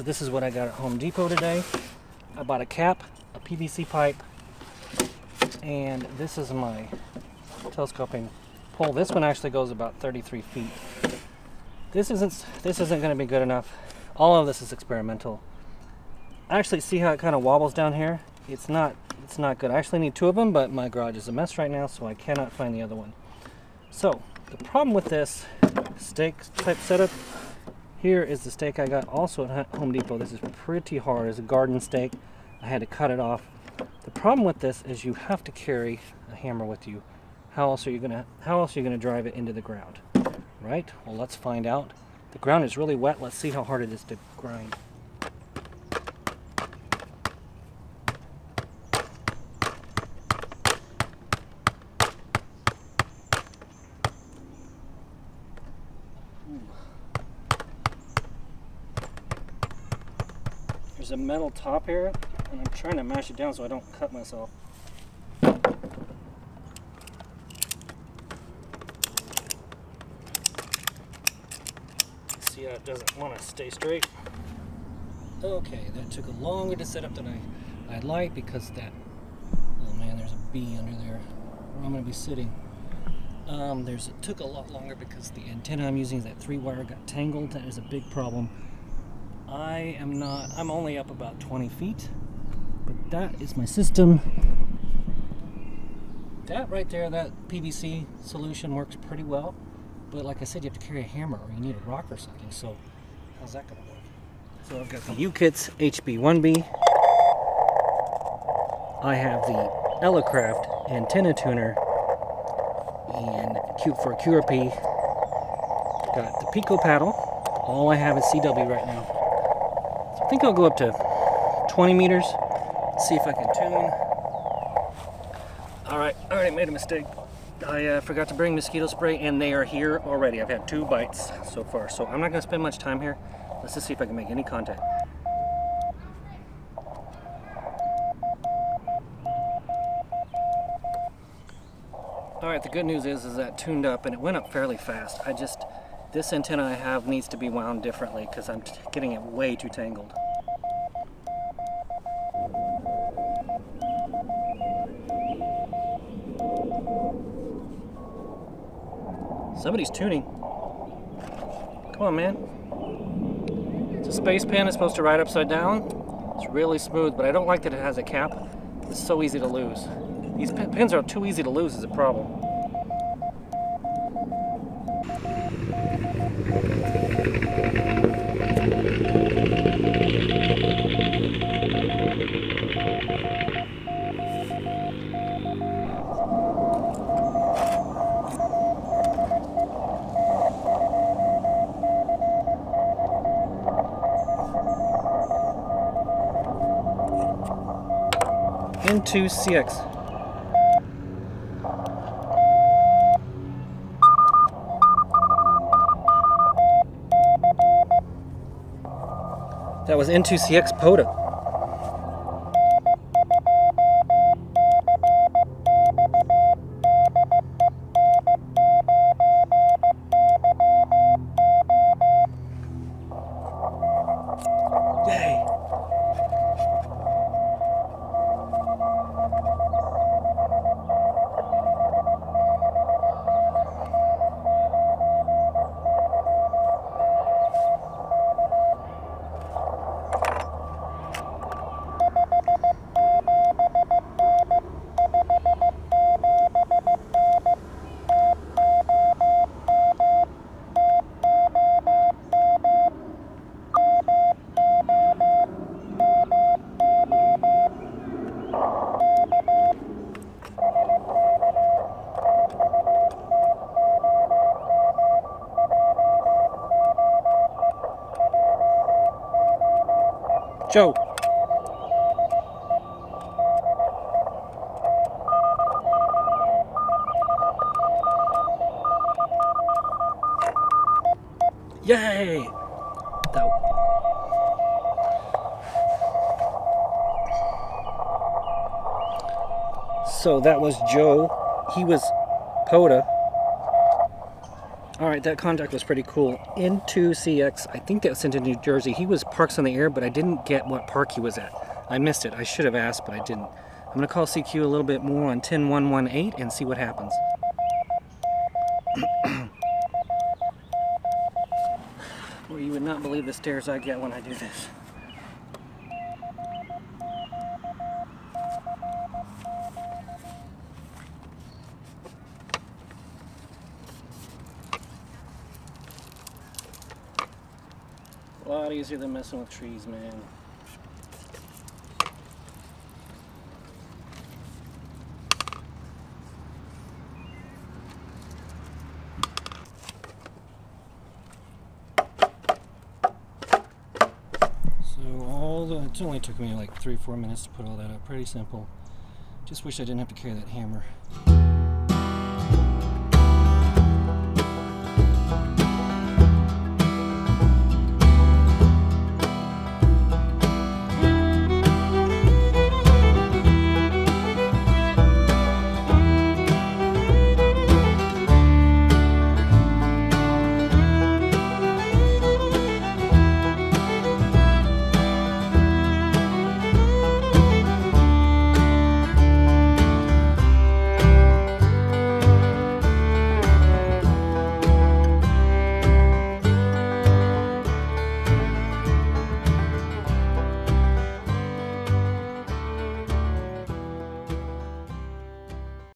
so this is what I got at Home Depot today. I bought a cap, a PVC pipe, and this is my telescoping pole. This one actually goes about 33 feet. This isn't this isn't going to be good enough. All of this is experimental. Actually, see how it kind of wobbles down here? It's not it's not good. I actually need two of them, but my garage is a mess right now, so I cannot find the other one. So the problem with this stake type setup here is the stake I got also at Home Depot. This is pretty hard. It's a garden stake. I had to cut it off. The problem with this is you have to carry a hammer with you. How else are you gonna how else are you gonna drive it into the ground? Right? Well let's find out. The ground is really wet. Let's see how hard it is to grind. A metal top here, and I'm trying to mash it down so I don't cut myself. See how it doesn't want to stay straight? Okay, that took longer to set up than I, I'd like because that, oh man, there's a bee under there where I'm going to be sitting. Um, there's it took a lot longer because the antenna I'm using, is that three wire, got tangled. That is a big problem. I am not, I'm only up about 20 feet, but that is my system. That right there, that PVC solution works pretty well, but like I said, you have to carry a hammer or you need a rock or something, so how's that gonna work? So I've got the YouKits HB1B. I have the Elecraft antenna tuner and for QRP. Got the Pico paddle. All I have is CW right now. I think I'll go up to 20 meters, see if I can tune. All right, I already made a mistake. I uh, forgot to bring mosquito spray and they are here already. I've had two bites so far, so I'm not gonna spend much time here. Let's just see if I can make any contact. All right, the good news is, is that tuned up and it went up fairly fast. I just, this antenna I have needs to be wound differently because I'm getting it way too tangled. Somebody's tuning. Come on, man. It's a space pen. It's supposed to ride upside down. It's really smooth, but I don't like that it has a cap. It's so easy to lose. These pins are too easy to lose is a problem. Into CX. That was N2CX POTA. Joe. Yay! That... So that was Joe. He was POTA. All right, that contact was pretty cool. N2CX, I think that was into New Jersey. He was parks on the air, but I didn't get what park he was at. I missed it. I should have asked, but I didn't. I'm gonna call CQ a little bit more on 10118 and see what happens. well, you would not believe the stares I get when I do this. A lot easier than messing with trees, man. So all the, it only took me like three, four minutes to put all that up. Pretty simple. Just wish I didn't have to carry that hammer.